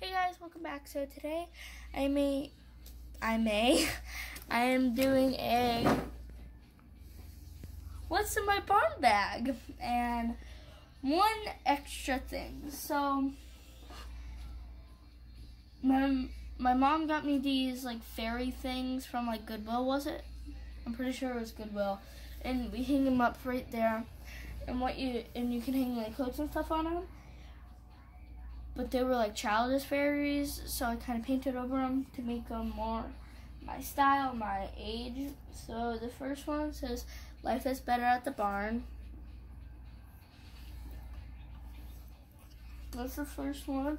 Hey guys, welcome back. So today I may I may I am doing a what's in my barn bag and one extra thing. So my my mom got me these like fairy things from like Goodwill, was it? I'm pretty sure it was Goodwill. And we hang them up right there. And what you and you can hang like coats and stuff on them but they were like childish fairies, so I kind of painted over them to make them more my style, my age. So the first one says, Life is better at the barn. That's the first one.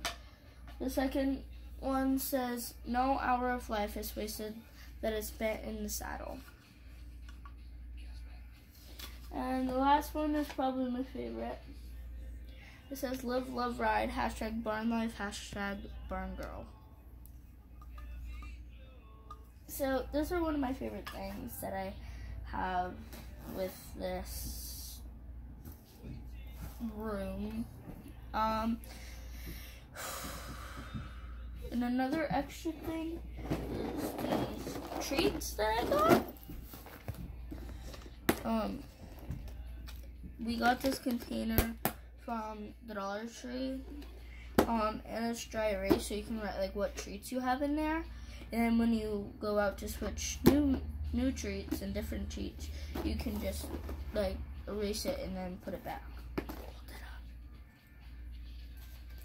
The second one says, No hour of life is wasted that is spent in the saddle. And the last one is probably my favorite. It says live, love, ride, hashtag barn life, hashtag barn girl. So those are one of my favorite things that I have with this room. Um, and another extra thing is these treats that I got. Um, we got this container from the Dollar Tree. Um, and it's dry erase, so you can write like what treats you have in there. And then when you go out to switch new new treats and different treats, you can just like erase it and then put it back.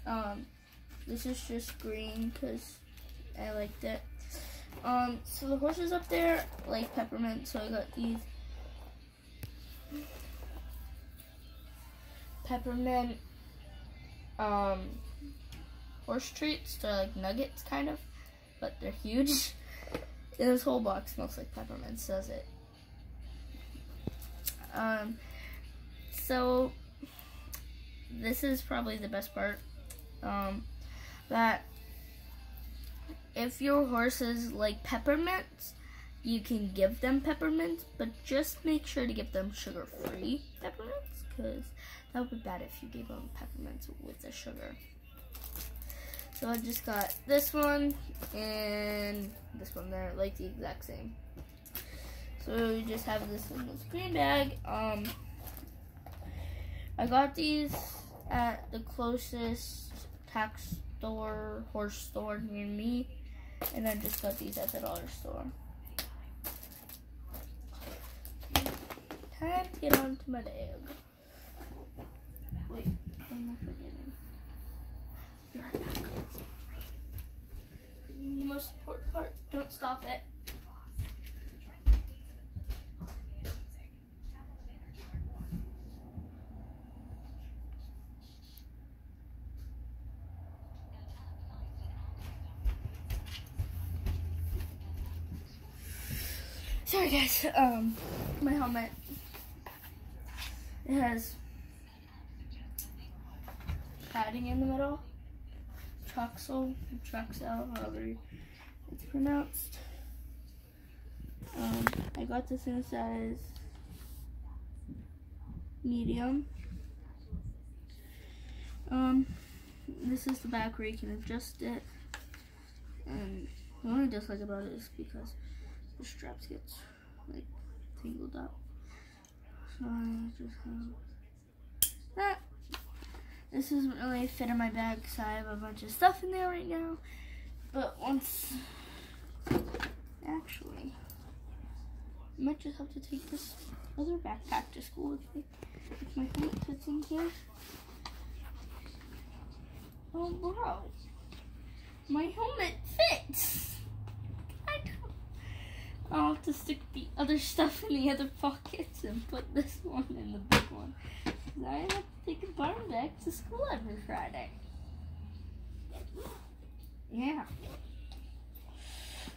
Um, this is just green because I liked it. Um, so the horses up there like peppermint, so I got these peppermint um, horse treats. They're like nuggets, kind of, but they're huge. And this whole box smells like peppermint, does it. Um, so this is probably the best part. Um, that if your horses like peppermints, you can give them peppermints, but just make sure to give them sugar-free peppermints, because that would be bad if you gave them peppermints with the sugar. So I just got this one and this one. They're like the exact same. So we just have this in this green bag. Um, I got these at the closest tack store, horse store near me. And I just got these at the dollar store. Time to get on to my day. Wait. Be right back. The most important part, don't stop it. Sorry guys, um, my helmet, it has padding in the middle. Troxel, Troxel, however it's pronounced. Um, I got this in a size medium. Um, this is the back where you can adjust it. And the only dislike about it is because the straps get like tangled up. So I just have that. This doesn't really fit in my bag because I have a bunch of stuff in there right now. But once, actually, I might just have to take this other backpack to school with me. If my helmet fits in here. Oh, bro. My helmet fits. I don't. I'll have to stick the other stuff in the other pockets and put this one in the big one. I have to take a barn back to school every Friday. Yeah.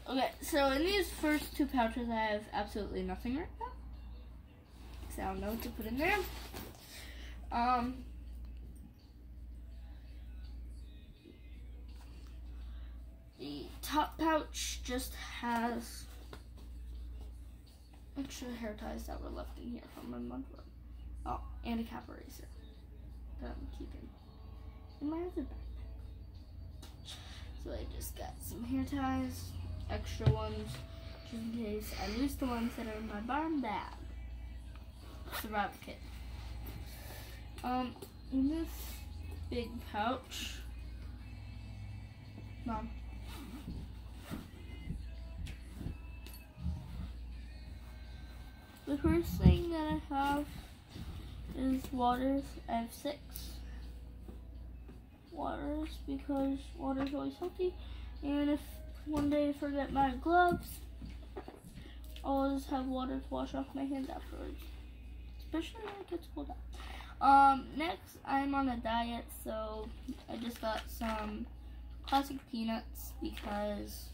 Okay, so in these first two pouches, I have absolutely nothing right now. Because I don't know what to put in there. Um, the top pouch just has extra hair ties that were left in here from my mother. Oh, and a cap eraser that I'm keeping in my other backpack. So I just got some hair ties, extra ones, just in case I lose the ones that are in my barn bag. Survival kit. Um, in this big pouch, mom. The first thing that I have is waters. I have six waters because water is always healthy. And if one day I forget my gloves, I'll just have water to wash off my hands afterwards. Especially when it gets cold out. Um, next, I'm on a diet, so I just got some classic peanuts because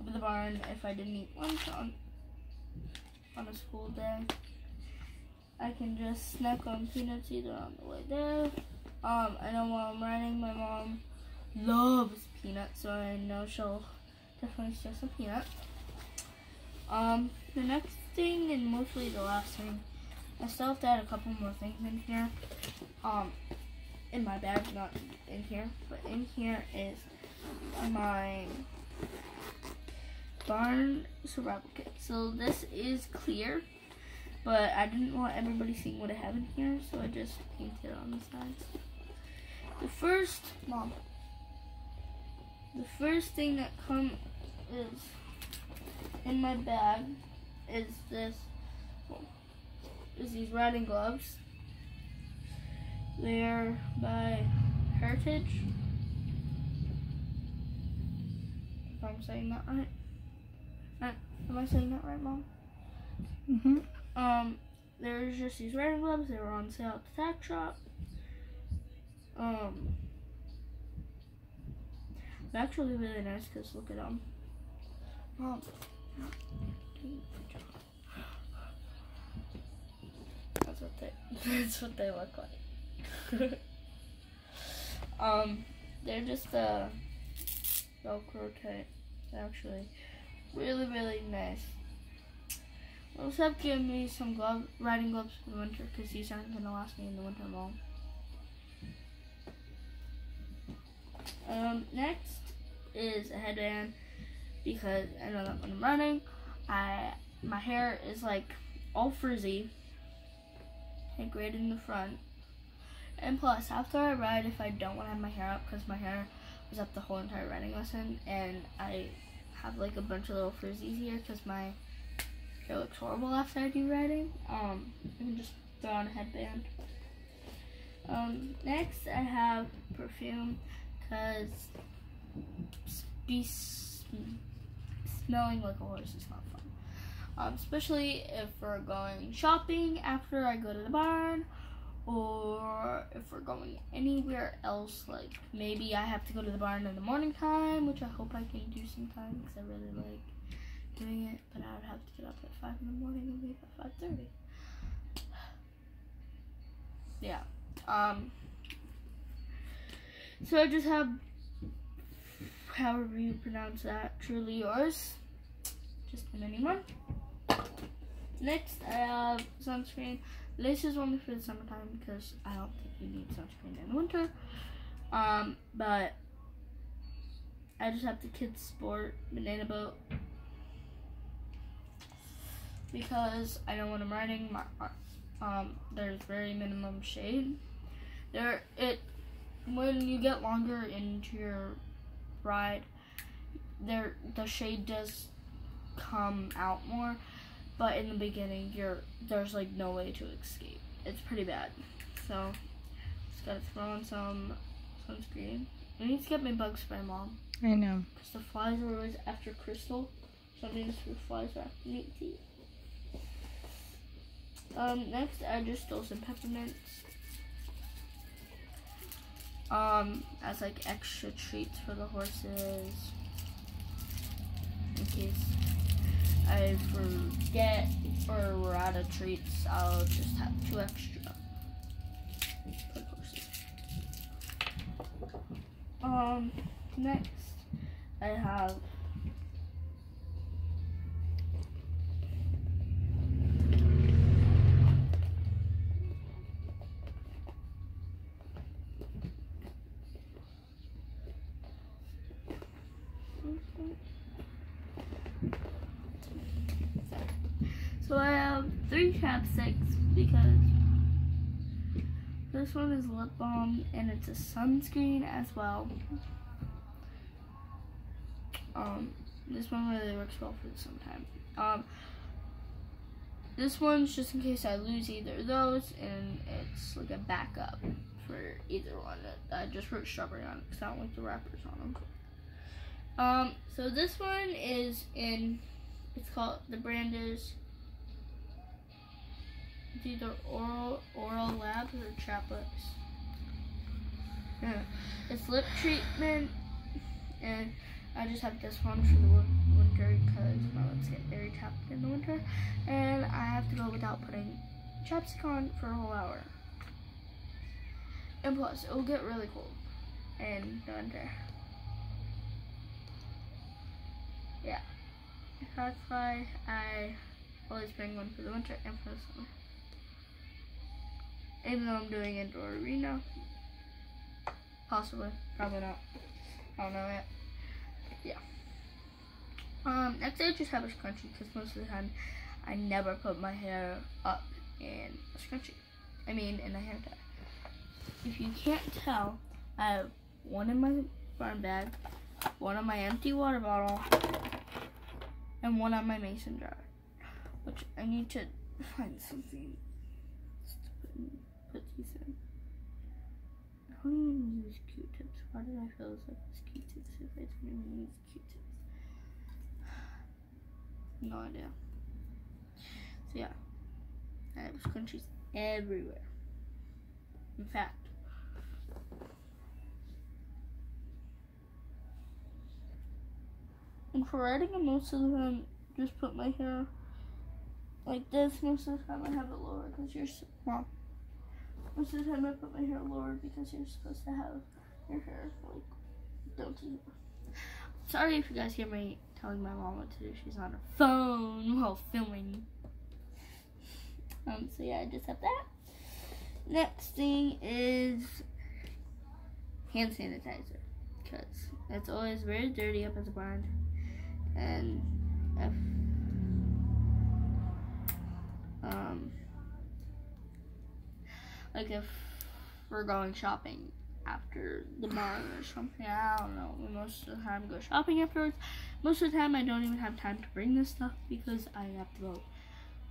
of the barn if I didn't eat lunch on, on a school day. I can just snack on peanuts either on the way there. Um, I know while I'm riding, my mom loves peanuts, so I know she'll definitely steal some peanuts. Um, the next thing, and mostly the last thing, I still have to add a couple more things in here. Um, in my bag, not in here, but in here is my barn survival kit. So this is clear, but I didn't want everybody seeing what I have in here, so I just painted on the sides. The first, mom, the first thing that comes is in my bag is this is these riding gloves. They're by Heritage. If I'm saying that right. Am I saying that right, Mom? Mm-hmm. Um, there's just these riding gloves. They were on sale at the tack shop. Um, they're actually really nice because look at them. Mom. That's what they. That's what they look like. um, they're just a Velcro type. Actually, really really nice. Have given me some glove riding gloves for the winter because these aren't gonna last me in the winter long. Um, next is a headband because I know that when I'm running, I my hair is like all frizzy and grayed in the front. And plus, after I ride, if I don't want to have my hair up, because my hair was up the whole entire riding lesson, and I have like a bunch of little frizzies here because my hair looks horrible after I do riding, um, I can just throw on a headband. Um, next, I have perfume because be smelling like a horse is not fun. Um, especially if we're going shopping after I go to the barn, or if we're going anywhere else. Like maybe I have to go to the barn in the morning time, which I hope I can do sometime because I really like doing it. But I would have to get up at five in the morning and leave at five thirty. Yeah. Um. So I just have however you pronounce that, truly yours. Just a mini one. Next, I have sunscreen. This is only for the summertime because I don't think you need sunscreen in the winter. Um, but I just have the Kids Sport Banana Boat because I know when I'm riding, my, um, there's very minimum shade. There, it when you get longer into your ride, there the shade does come out more, but in the beginning, you're there's like no way to escape. It's pretty bad. So just gotta throw on some sunscreen. I need to get my bug spray, mom. I know. Cause the flies are always after Crystal. So I'm the flies are after me too. Um, next I just stole some peppermints. Um, as like extra treats for the horses. In case I forget or we're out of treats, I'll just have two extra. Um, next I have this one is lip balm and it's a sunscreen as well. Um, this one really works well for the summertime. Um, this one's just in case I lose either of those, and it's like a backup for either one. I just wrote strawberry on it because I don't like the wrappers on them. Um, so this one is in, it's called, the brand is, it's either Oral, Oral Labs or Chaplets. Yeah. It's lip treatment, and I just have this one for the winter because my lips get very chapped in the winter, and I have to go without putting chapstick on for a whole hour. And plus, it will get really cold in the winter. Yeah. That's why I always bring one for the winter and for the summer. Even though I'm doing indoor arena. Possibly. Probably not. I don't know yet. Yeah. Um, next I just have a scrunchie because most of the time I never put my hair up in a scrunchie. I mean, in a hair tie. If you can't tell, I have one in my farm bag, one on my empty water bottle, and one on my mason jar. Which I need to find something to these in. I don't even use Q-tips. Why did I feel like this Q-tips if I didn't even use Q-tips? No idea. So yeah, I have scrunchies everywhere. In fact, and for writing, most of the time just put my hair like this. Most of the time I have it lower because you're well. Most of the time I put my hair lower because you're supposed to have your hair like don't you? Sorry if you guys hear me telling my mom what to do. She's on her phone while filming. Um, so yeah, I just have that. Next thing is hand sanitizer because it's always very dirty up at the barn. And if um like if we're going shopping after the barn or something. I don't know. Most of the time go shopping afterwards. Most of the time I don't even have time to bring this stuff because I have to go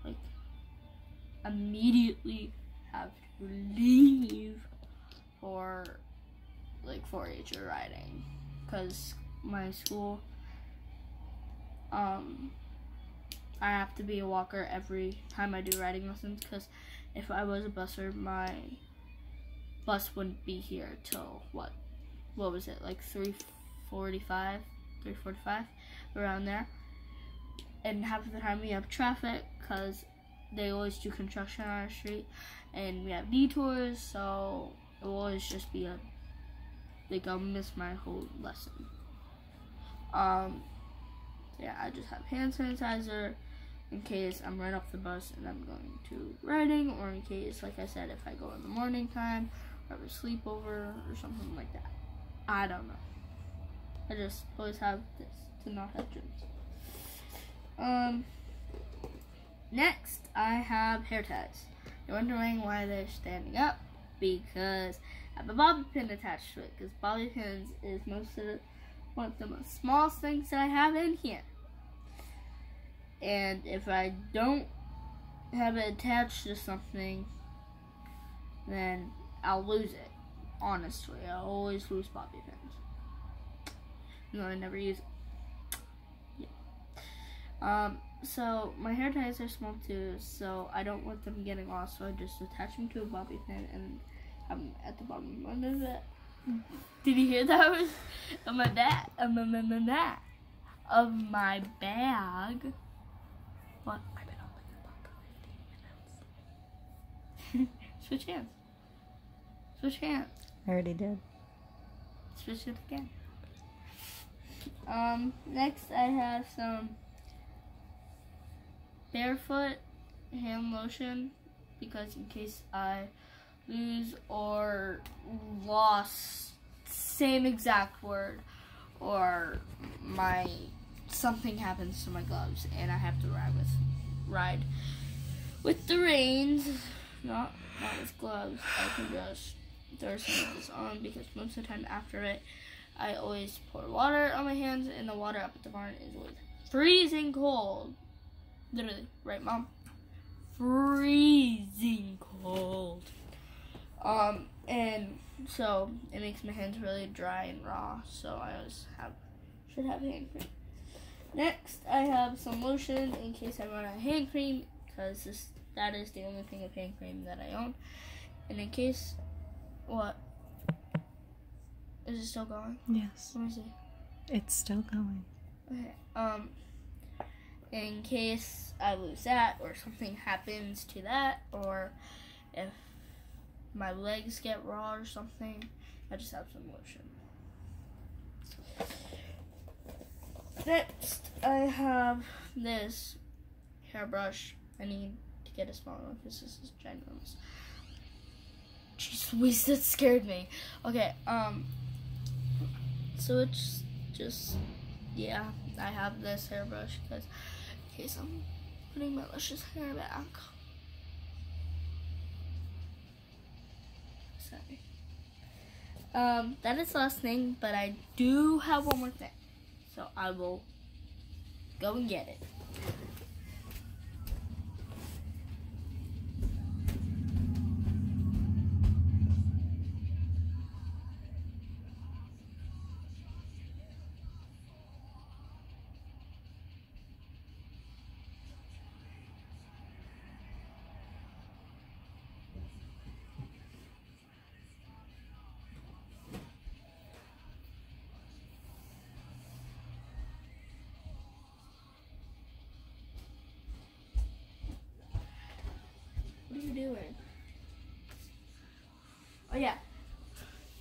like immediately have to leave for like 4-H or riding because my school um I have to be a walker every time I do riding lessons because if I was a busser my bus wouldn't be here till what? What was it? Like 3:45, 3:45, around there. And half of the time we have traffic because they always do construction on our street, and we have detours, so it will always just be a like I'll miss my whole lesson. Um, yeah, I just have hand sanitizer in case I'm right off the bus and I'm going to riding, or in case, like I said, if I go in the morning time have a sleepover or something like that. I don't know. I just always have this to not have dreams. Um, next, I have hair ties. You're wondering why they're standing up? Because I have a bobby pin attached to it. Because bobby pins is most of the, one of the most smallest things that I have in here. And if I don't have it attached to something, then I'll lose it. Honestly, I always lose bobby pins. No, I never use it. Yeah. Um, so my hair ties are small too, so I don't want them getting lost, so I just attach them to a bobby pin and I'm at the bottom of it. Did you hear that? Was of my bag, of my, my, my bag, of my bag. What? I've been about 15 minutes. Switch hands. Switch hands. I already did. Switch it again. Um, next I have some barefoot hand lotion because in case I lose or lost, same exact word, or my something happens to my gloves and I have to ride with ride with the reins, not not with gloves. I can just throw some of this on because most of the time after it, I always pour water on my hands and the water up at the barn is always freezing cold. Literally, right, mom? Freezing cold. Um, and so it makes my hands really dry and raw. So I always have should have hand cream. Next, I have some lotion in case I run out of hand cream because this that is the only thing of hand cream that I own. And in case, what? Is it still going? Yes. Let me see. It's still going. Okay. Um, in case I lose that or something happens to that, or if my legs get raw or something, I just have some lotion. Next, I have this hairbrush. I need to get a smaller one because this is ginormous. Jeez Louise, that scared me. Okay, um, so it's just, yeah, I have this hairbrush because in case I'm putting my luscious hair back. Sorry. Um, that is the last thing, but I do have one more thing. So I will go and get it. Doing? Oh yeah.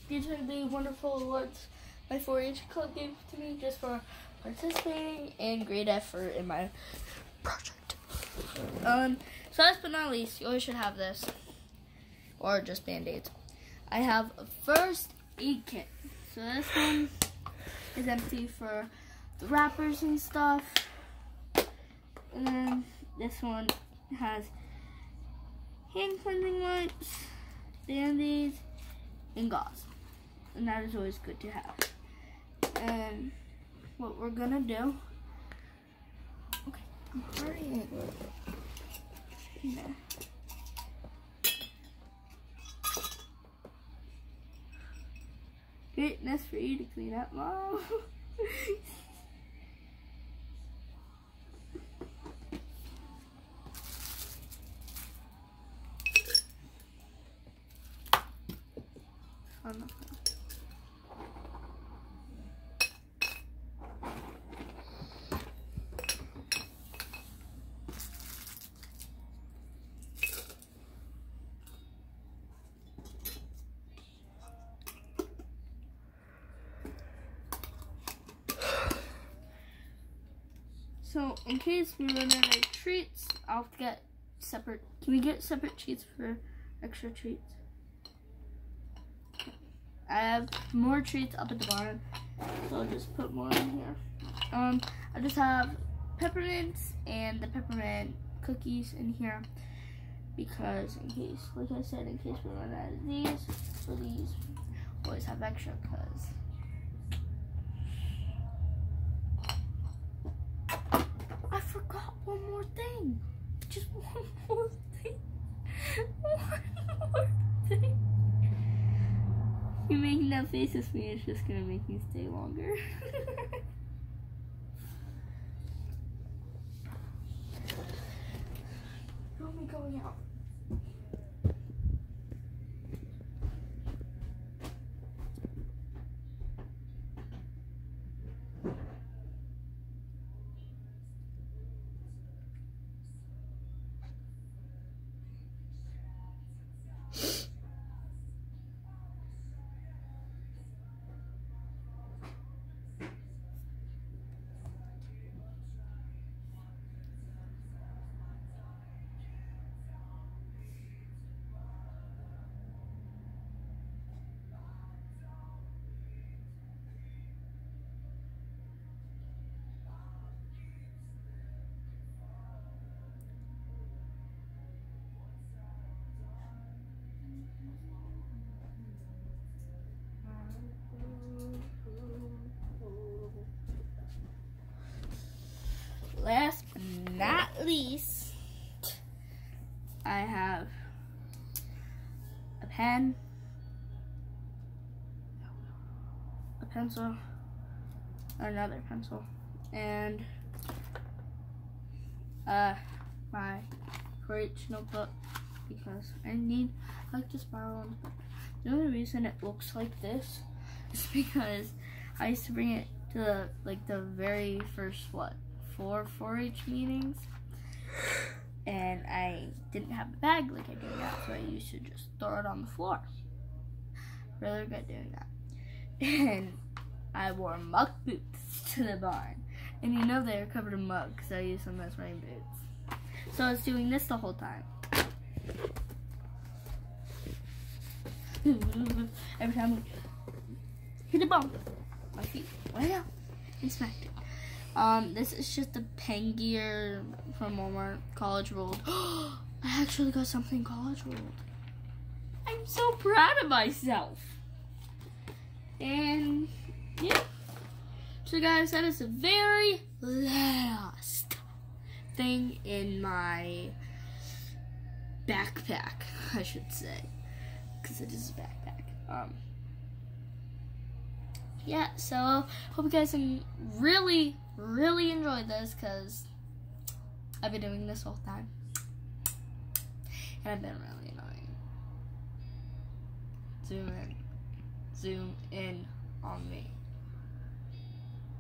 These are the wonderful awards my 4-H club gave to me just for participating and great effort in my project. Um, so last but not least, you always should have this. Or just band-aids. I have a first aid kit. So this one is empty for the wrappers and stuff. And then this one has hand cleansing wipes, band-aids, and gauze. And that is always good to have. And what we're gonna do, okay, I'm hurrying. Yeah. Great mess for you to clean up, Mom. Oh, no. So, in case we run out of treats, I'll get separate. Can we get separate treats for extra treats? I have more treats up at the bottom, so I'll just put more in here. Um, I just have peppermints and the peppermint cookies in here because in case, like I said, in case we run out of these, for these, always have extra because I forgot one more thing. Just one more thing. One more thing. You making that face with me is just gonna make me stay longer. Where am I going out? Least, I have a pen, a pencil, another pencil, and uh, my 4-H notebook because I need I like to spiral on the book. The only reason it looks like this is because I used to bring it to the, like the very first what four 4-H meetings, and I didn't have a bag like I do now, so I used to just throw it on the floor. Really good doing that, and I wore muck boots to the barn, and you know they are covered in mud because I used them as rain boots. So I was doing this the whole time. Every time we hit a bump, my feet went out and smacked it. Um, this is just a pen gear from Walmart, College Ruled. I actually got something College Ruled. I'm so proud of myself. And yeah. So guys, that is the very last thing in my backpack, I should say. Because it is a backpack. Um, yeah, so hope you guys really, really enjoy this because I've been doing this whole time. And I've been really annoying. Zoom in. Zoom in on me.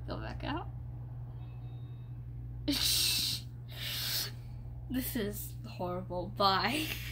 Go back out. this is horrible. Bye.